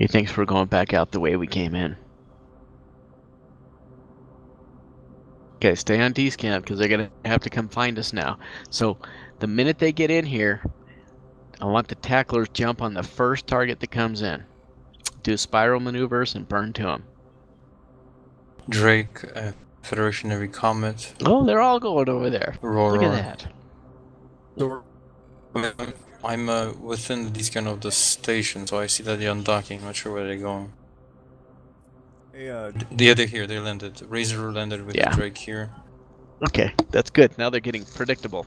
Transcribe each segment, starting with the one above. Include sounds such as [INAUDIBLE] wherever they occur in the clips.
He thinks we're going back out the way we came in. Okay, stay on D-scan because they're gonna have to come find us now. So the minute they get in here, I want the tacklers jump on the first target that comes in. Do spiral maneuvers and burn to them. Drake, uh, Federation Navy Comet, Oh, they're all going over there. Aurora. Look at that. So I'm, I'm uh, within the scan of the station, so I see that they're undocking. Not sure where they're going. hey, uh, Yeah, they're here. They landed. Razor landed with Yeah. Drake here. Okay, that's good. Now they're getting predictable.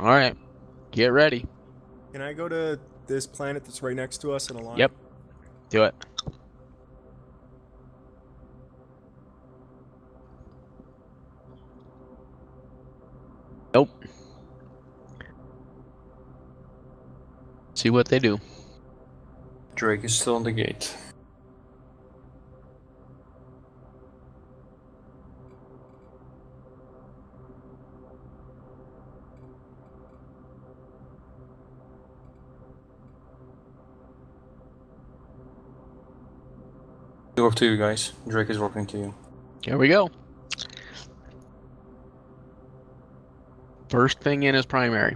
All right, get ready. can I go to this planet that's right next to us in a line? Yep. Do it. Nope. See what they do. Drake is still on the gate. Work to you guys. Drake is working to you. Here we go. First thing in is primary.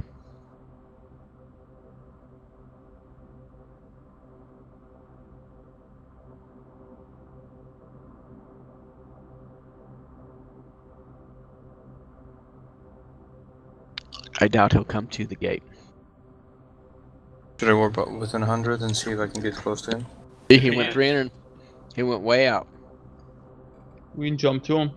I doubt he'll come to the gate. Should I warp up within 100 and see if I can get close to him? He went 300. He went way out. We can jump to him.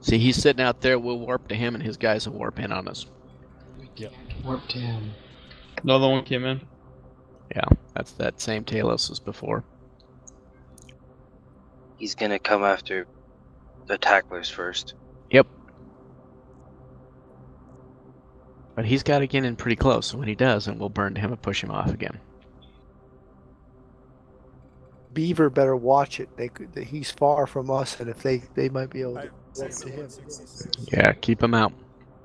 See, he's sitting out there. We'll warp to him, and his guys will warp in on us. Warp to him. Another one came in. Yeah, that's that same Talos as before. He's gonna come after the tacklers first. But he's got to get in pretty close. So when he does, then we'll burn to him and push him off again. Beaver better watch it. They could, he's far from us, and if they they might be able to warp to him. Yeah, keep him out.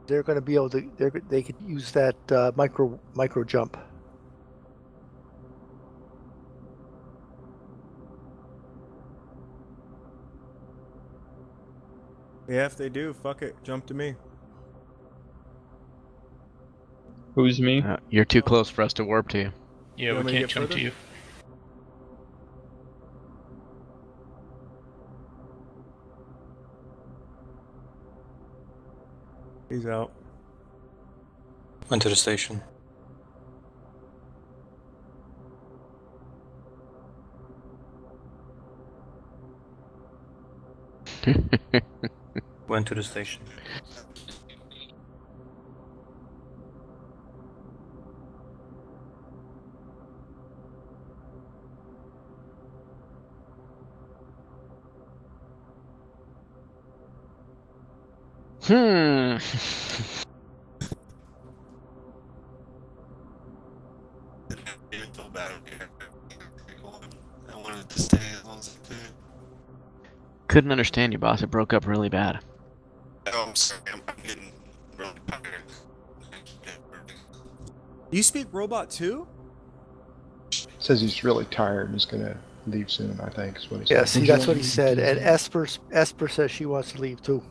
They're going to be able to. They're, they could use that uh, micro micro jump. Yeah, if they do, fuck it. Jump to me. Who's me? Uh, you're too close for us to warp to you. You Yeah, want we can't get jump further? to you. He's out. Went to the station. [LAUGHS] Went to the station. Could. Hmm. [LAUGHS] Couldn't understand you, boss. It broke up really bad. Oh, I'm sorry. I'm, I'm getting really tired. You speak robot too? Says he's really tired and is gonna leave soon. I think is what he said. Yeah, see, that's what he said. And Esper Esper says she wants to leave too.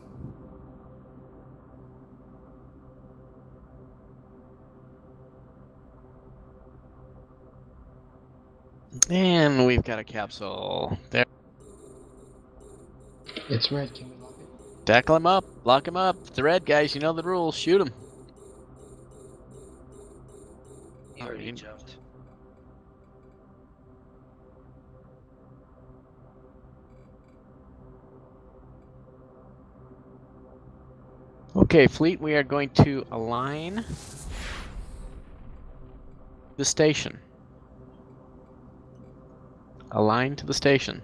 And we've got a capsule. There. It's red. Can we lock it? Tackle him up. Lock him up. It's red guys. You know the rules. Shoot him. He already you- jumped. Okay, fleet, we are going to align the station. Align to the station.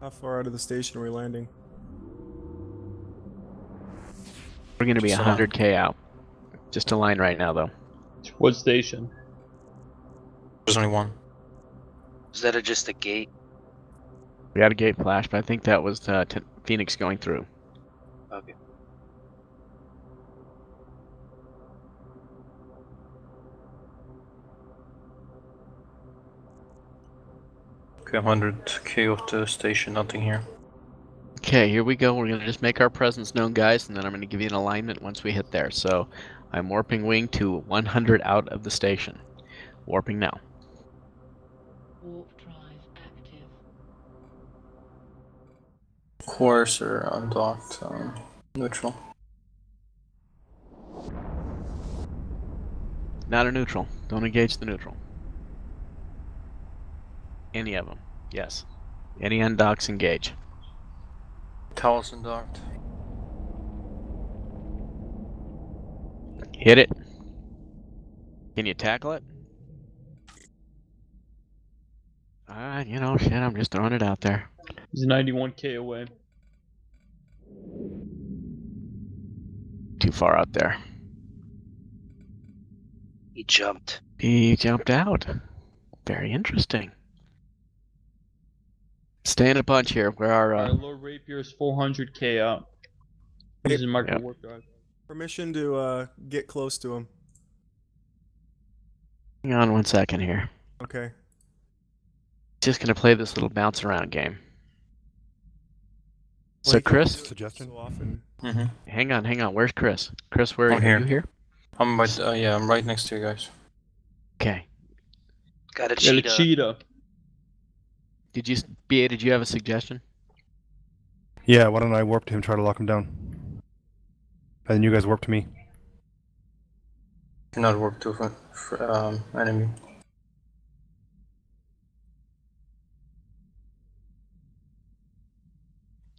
How far out of the station are we landing? We're gonna be So- 100k out. Just a line right now, though. What station? There's only one. Is that a, just a gate? We had a gate flash, but I think that was uh, t- Phoenix going through. Okay. Okay, 100k off the station, nothing here. Okay, here we go. We're gonna just make our presence known, guys, and then I'm gonna give you an alignment once we hit there. So, I'm warping wing to 100 out of the station. Warping now. Warp drive active. Course or undocked, um, neutral. Not a neutral. Don't engage the neutral. Any of them. Yes. Any undocks engage. Talos undocked. Hit it. Can you tackle it? Ah, you know, shit, I'm just throwing it out there. He's 91k away. Too far out there. He jumped. He jumped out. Very interesting. Stay in a bunch here. Where are uh, Alright, Lord Rapier is 400k out. He's in micro Yeah. warp drive. Permission to uh, get close to him. hang on one second here. Okay. Just gonna play this little bounce around game. Well, So Chris, Suggestion? So often. Mm-hmm. hang on, hang on. Where's Chris? Chris, where I'm are here. you here? I'm right, uh, yeah, I'm right next to you guys. Okay. Got a Got a cheetah. Cheetah. Did you, BA? Did you have a suggestion? Yeah, why don't I warp to him, try to lock him down? And then you guys warp to me. Cannot warp to a fr- um, enemy.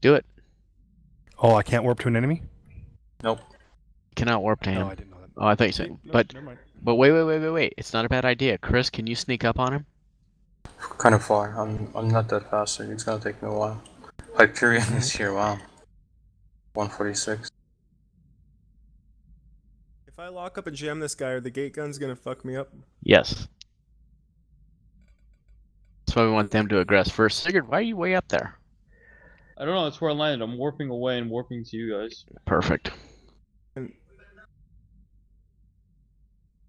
Do it. Oh, I can't warp to an enemy? Nope. Cannot warp to him. No, I didn't know that. Oh, I thought you said. No, But never mind. but wait, wait, wait, wait, wait. It's not a bad idea. Chris, can you sneak up on him? Kind of far. I'm I'm not that fast, so it's gonna take me a while. Hyperion is here. Wow. 146. If I lock up and jam this guy, are the gate guns gonna fuck me up? Yes. That's why we want them to aggress first. Sigurd, why are you way up there? I don't know, that's where I landed. I'm warping away and warping to you guys. Perfect. And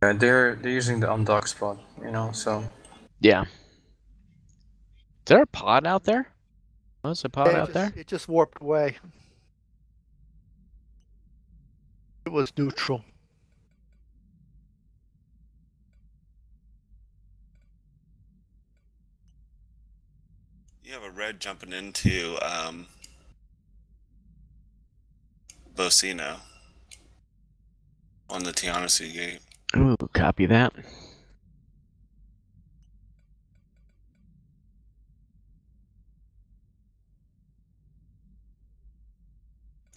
Yeah, they're they're using the undock spot, you know. So Yeah. Is there a pod out there? Was a pod Yeah, out just- there? It just warped away. It was neutral. You have a red jumping into um, Bocino on the Tianacy gate. Ooh, copy that.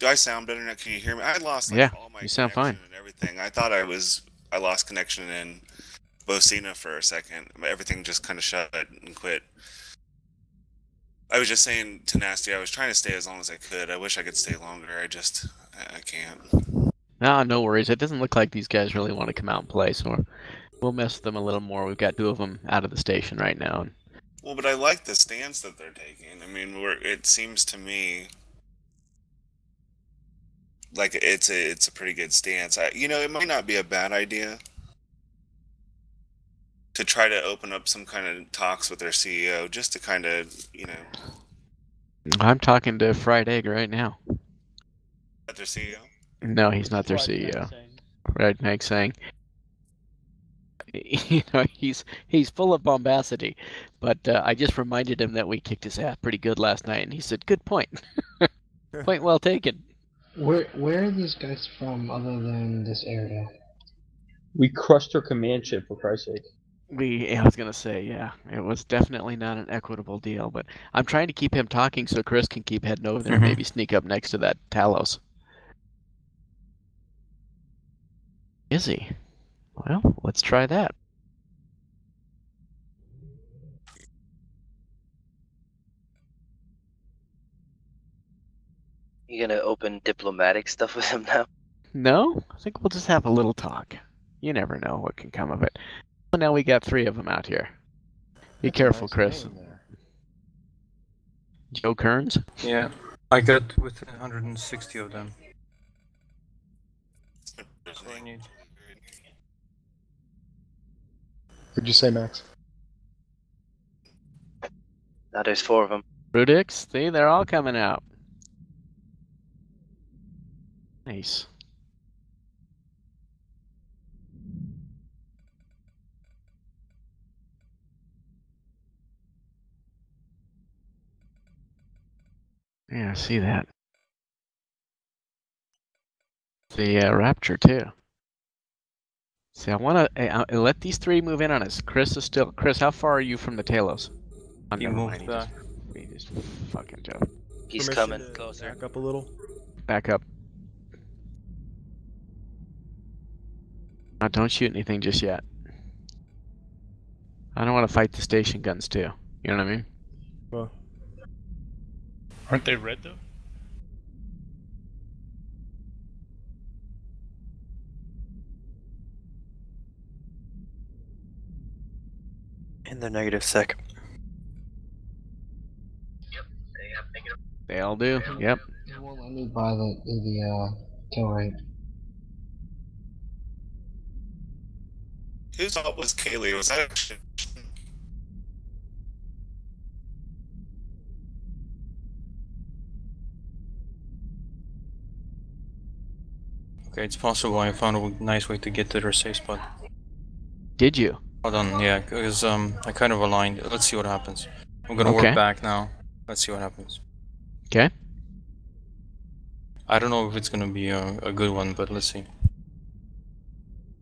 Do I sound better now? Can you hear me? I lost like, Yeah, all my you sound fine. connection and everything. I thought I was I lost connection in Bocina for a second. Everything just kind of shut and quit. I was just saying to Nasty, I was trying to stay as long as I could. I wish I could stay longer. I just I I can't. No, no worries. It doesn't look like these guys really want to come out and play, so we'll mess with them a little more. We've got two of them out of the station right now. Well, but I like the stance that they're taking. I mean, we're, it seems to me like it's a it's a pretty good stance. I, you know, it might not be a bad idea to try to open up some kind of talks with their CEO, just to kind of you know I'm talking to Fried Egg right now. let their CEO. No, he's not their That's CEO. saying. Right, Meg saying, [LAUGHS] you know, he's he's full of bombacity, but uh, I just reminded him that we kicked his ass pretty good last night, and he said, "Good point. point, [LAUGHS] point well taken." Where where are these guys from other than this area? We crushed her command ship, for Christ's sake. We, I was gonna say, yeah, it was definitely not an equitable deal, but I'm trying to keep him talking so Chris can keep heading over there, and Mhm. maybe sneak up next to that Talos. Is he? Well, let's try that. You gonna open diplomatic stuff with him now? No, I think we'll just have a little talk. You never know what can come of it. Well, now we got three of them out here. Be That's careful, nice Chris. Joe Kearns. Yeah, I got with 160 of them. So I need. What'd you say, Max? That is four of them. Rudix. See, they're all coming out. Nice. Yeah, I see that. The uh, Rupture too. See, I want to uh, let these three move in on us. Chris is still. Chris, how far are you from the Talos? Oh, He never moved mind, back. just- just fucking Joe. He's Permission coming closer. Back up a little. Back up. Don't shoot anything just yet. I don't want to fight the station guns too. You know what I mean? Well, Aren't they red though? In the negative sec. They all do. Yep. It won't let me buy the the, the uh, kill right. Whose fault was Kaylee? Was that actually Okay, it's possible I found a nice way to get to their safe spot. Did you? Hold on, yeah, because um, I kind of aligned. Let's see what happens. I'm gonna Okay. work back now. Let's see what happens. Okay. I don't know if it's gonna be a, a good one, but let's see.